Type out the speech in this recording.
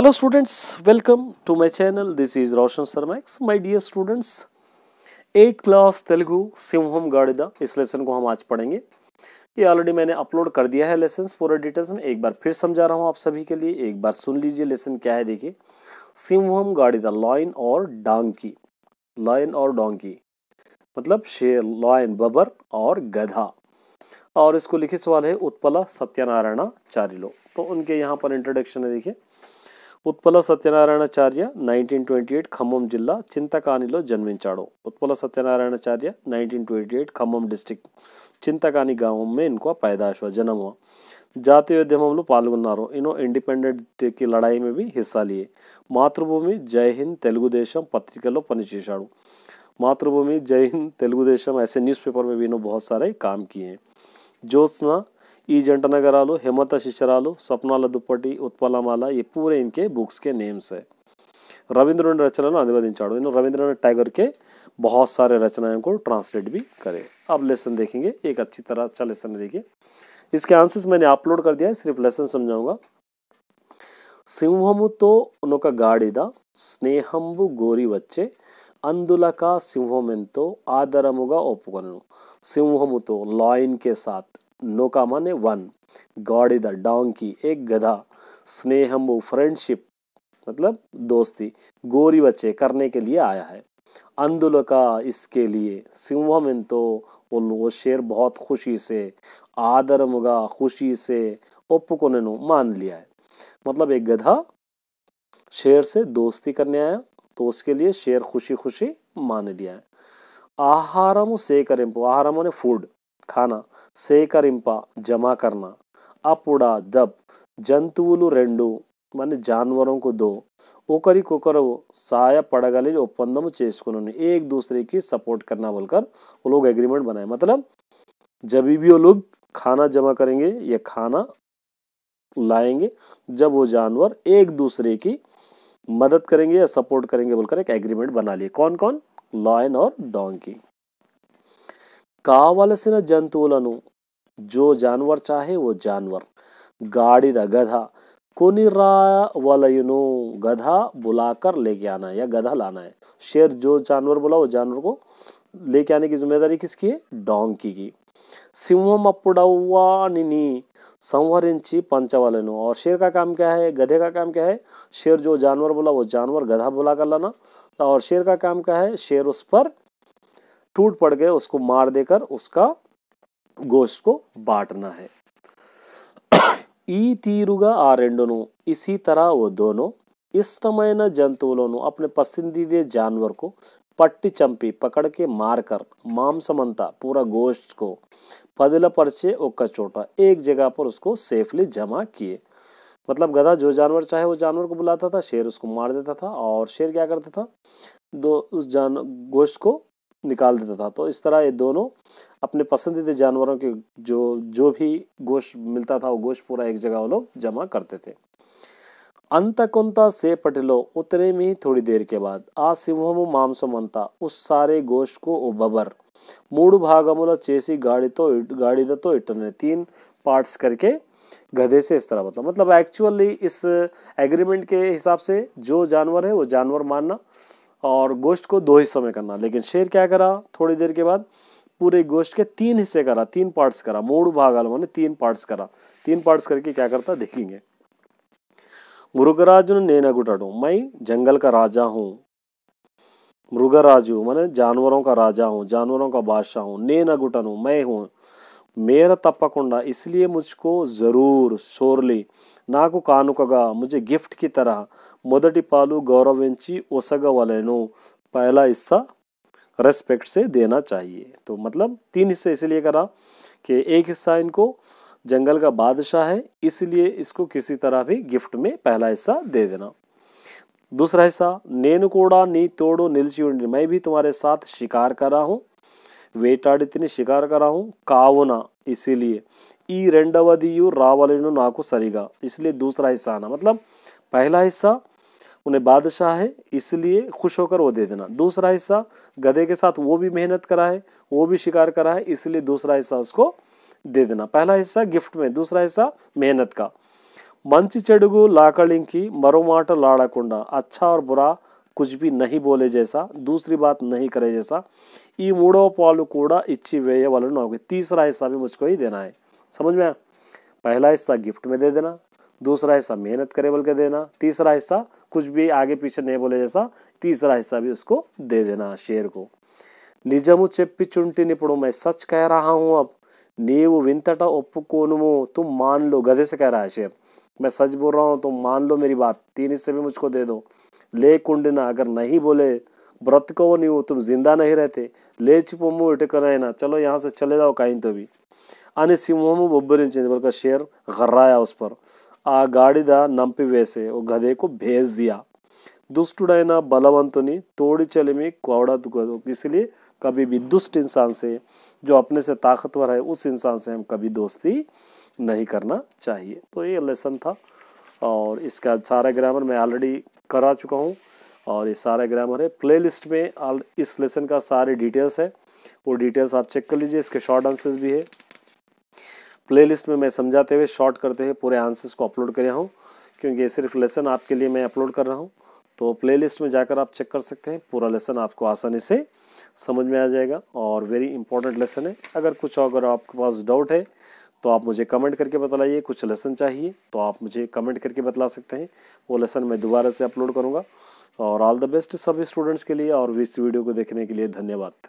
Hello students, welcome to my channel. This is Roshan Sarmax. My dear students, eight class Telugu Singham गाड़िदा इस lesson को हम आज पढ़ेंगे। ये ऑलरेडी मैंने अपलोड कर दिया है लेसन पूरे डिटेल्स में। एक बार फिर समझा रहा हूँ आप सभी के लिए। एक बार सुन लीजिए लेसन क्या है देखिए। सिंहम गाड़िदा लॉइन और डांकी लॉइन और डोंकी मतलब शेर लॉइन बबर और गधा। और इसको लिखित सवाल है उत्पला सत्यनारायणाचार्य तो उनके यहाँ पर इंट्रोडक्शन है देखिए। Utpala Satyanarayanacharya nineteen twenty eight Khammam జిల్లా చింతకానిలో జన్మించాడు उत्पल सत्यनारायणाचार्य 1928 खम्मम डिस्ट्रिक्ट చింతకాని गांव में इनको पैदाश हुआ जन्म हुआ జాతీయ ఉద్యమంలో పాల్గొన్నారు ఇనో ఇండిపెండెంట్ కి లడాయి में भी हिस्सा लिए మాతృభూమి జై హింద్ తెలుగుదేశం పత్రికలో పనిచేశాడు मातृभूमि जय हिंद तेलुगुदेशम ऐसे न्यूज़पेपर में भी इन्होंने बहुत सारे काम किए हैं ज्योत्सना ఈ జంట నగరాలు హేమత శిశరాలు స్వప్నాల దుప్పటి ఉత్పలమాల ये पूरे इनके बुक्स के नेम्स है रविंद्र रचना अनुवादिंचाड़ो इन रविंद्रनाथ टैगोर के बहुत सारे रचनाओं को ट्रांसलेट भी करे अब लेसन देखेंगे एक अच्छी तरह अच्छा लेसन देखिए इसके आंसर्स मैंने अपलोड कर दिया है सिर्फ लेसन समझाऊंगा సింహముతో ఒక గాడిద స్నేహంబు గోరి వచ్చే అందులక సింహమెంతో ఆదరముగా ఒప్పుకొనను సింహముతో लॉयन के साथ नोका माने वन, गॉड इधर डोंकी, एक गधा, स्नेहम वो फ्रेंडशिप मतलब दोस्ती, गोरी बच्चे करने के लिए आया है। अंदुल का इसके लिए सिंह में तो वो शेर बहुत खुशी से, आदर मुगा खुशी से ओपकोनू मान लिया है। मतलब एक गधा शेर से दोस्ती करने आया तो उसके लिए शेर खुशी खुशी मान लिया है। आहारम से करें, आहारम फ़ूड ఖానా సేకరింప జమా కర్నా అప్పుడా దబ్ జంతువులు రెండు మన జాన్వరంకు దో ఒకరికొకరు సహాయపడగలి ఒప్పందం చేసుకుని एक दूसरे की सपोर्ट करना बोलकर वो लोग एग्रीमेंट बनाए मतलब जब भी वो लोग खाना जमा करेंगे या खाना लाएंगे जब वो जानवर एक दूसरे की मदद करेंगे या सपोर्ट करेंगे बोलकर एक एग्रीमेंट बना लिए कौन कौन लॉयन और डोंकी కావలసిన జంతువులను जो जानवर चाहे वो जानवर गाड़ी दा गधा कोनी वलयुनु गधा बुलाकर लेके आना है या गधा लाना है शेर जो जानवर बोला वो जानवर को लेके आने की जिम्मेदारी किसकी है डोंकी की సింహం అప్పుడవ్వాని संवरिंची पंचवालेनु और शेर का काम क्या है गधे का काम क्या है शेर जो जानवर बोला वो जानवर गधा बुला कर लाना और शेर का काम क्या है शेर उस पर टूट पड़ गए, उसको मार देकर उसका गोश्त को बांटना है। ई तीरुगा आ रेंडोनू इसी तरह वो दोनों ఇష్టమైన జంతువులను అప్పుడు పసిందీదే జాన్వర్కు పట్టి చంపి పకడకే మార్కర్ మాంసమంతా పూరా గోష్ట్కు పదిలపరిచే ఒక్క చోట एक जगह पर उसको सेफली जमा किए। मतलब गधा जो जानवर चाहे वो जानवर को बुलाता था, शेर उसको मार देता था और शेर क्या करता था? दो उस जान, गोश्त को निकाल देता था तो इस तरह ये दोनों अपने पसंदीदा जानवरों के जो जो भी गोश्त मिलता था वो गोश्त पूरा एक जगह वो लोग जमा करते थे అంతకొంత సేపటిలో उतने में ही थोड़ी देर के बाद ఆ సింహము మాంసం అంతా ఉస్ సారే గోష్ को ओ बबर మూడు భాగముల చేసి గాడితో గాడిదతో ఇట్టునే तीन पार्ट्स करके गधे से इस तरह मतलब मतलब एक्चुअली इस एग्रीमेंट के हिसाब से जो जानवर है वो जानवर मानना और गोश्त को दो हिस्सों में करना। लेकिन शेर क्या करा? थोड़ी देर के बाद पूरे गोश्त के तीन हिस्से करा, तीन पार्ट्स करा। मूड भागाल मैंने तीन पार्ट्स करा। तीन पार्ट्स करके क्या करता? देखेंगे। मृगराजु ने नगुटाडू मैं जंगल का राजा हूँ। मृगराजु, मैंने जानवरों का राजा हूँ, जानवरों का बादशाह हूँ। ने नगुटनु मैं हूँ। मेरा तपकुंडा इसलिए मुझको ज़रूर शोरली నాకు కానుకగా मुझे गिफ्ट की तरह మొదటి పాలు గౌరవించి ఒసగవలెను पहला हिस्सा रेस्पेक्ट से देना चाहिए तो मतलब तीन हिस्से इसलिए करा कि एक हिस्सा इनको जंगल का बादशाह है इसलिए इसको किसी तरह भी गिफ्ट में पहला हिस्सा दे देना दूसरा हिस्सा నేను కూడా నీ తోడు నిలిచి ఉండి मैं भी तुम्हारे साथ शिकार कर रहा हूँ వేటాడితిని షికార్ करा हूँ కావున इसीलिए ఈ రెండవదియు రావలను నాకు సరిగా इसलिए दूसरा हिस्सा आना मतलब पहला हिस्सा उन्हें बादशाह है इसलिए खुश होकर वो दे देना दूसरा हिस्सा गधे के साथ वो भी मेहनत करा है वो भी शिकार करा है इसलिए दूसरा हिस्सा उसको दे देना पहला हिस्सा गिफ्ट में दूसरा हिस्सा मेहनत का మంచి చెడుగు లాకళింకి మరో మాట లాడకుండా अच्छा और बुरा कुछ भी नहीं बोले जैसा दूसरी बात नहीं करे जैसा ఈ మూడవ పాలు కూడా ఇచ్చి వేయవలను నాకు तीसरा हिस्सा भी मुझको ही देना है समझ में आया पहला हिस्सा गिफ्ट में दे देना दूसरा हिस्सा मेहनत करे बोल के देना तीसरा हिस्सा कुछ भी आगे पीछे नहीं बोले जैसा तीसरा हिस्सा भी उसको दे देना शेर को నిజము చెప్పించుంటిని ఇప్పుడు मैं सच कह रहा हूँ अब నీవు వింతట ఒప్పుకోనుము तुम मान लो गधे से कह रहा है शेर मैं सच बोल रहा हूँ तुम मान लो मेरी बात तीन हिस्से भी मुझको दे दो లేకుండినా अगर नहीं बोले బ్రతకవు నీవు तुम जिंदा नहीं रहते లేచిపోము ఇటుకనైనా చలో यहाँ से चले जाओ कहीं तो भी అని సింహము బొబ్బరించింది బల్క షేర్ గర్రాయా ఉస్ పర్ ఆ గాడిద నంపివేసే ఓ గదేకు భేజ్ దియా दुष्टुडैना बलवंतुनी तोड़ी चलिमी कौड़ा दुखो इसलिए कभी भी दुष्ट इंसान से जो अपने से ताकतवर है उस इंसान से हम कभी दोस्ती नहीं करना चाहिए तो ये लेसन था और इसका सारा ग्रामर मैं ऑलरेडी करा चुका हूँ और ये सारा ग्रामर है। प्लेलिस्ट में इस लेसन का सारे डिटेल्स है। वो डिटेल्स आप चेक कर लीजिए, इसके शॉर्ट आंसर्स भी है। प्लेलिस्ट में मैं समझाते हुए शॉर्ट करते हुए पूरे आंसर्स को अपलोड कर रहा हूँ, क्योंकि ये सिर्फ़ लेसन आपके लिए मैं अपलोड कर रहा हूँ। तो प्लेलिस्ट में जाकर आप चेक कर सकते हैं। पूरा लेसन आपको आसानी से समझ में आ जाएगा और वेरी इंपॉर्टेंट लेसन है। अगर कुछ अगर आपके पास डाउट है तो आप मुझे कमेंट करके बतलाइए कुछ लेसन चाहिए तो आप मुझे कमेंट करके बतला सकते हैं। वो लेसन मैं दोबारा से अपलोड करूँगा। और ऑल द बेस्ट सभी स्टूडेंट्स के लिए और इस वीडियो को देखने के लिए धन्यवाद।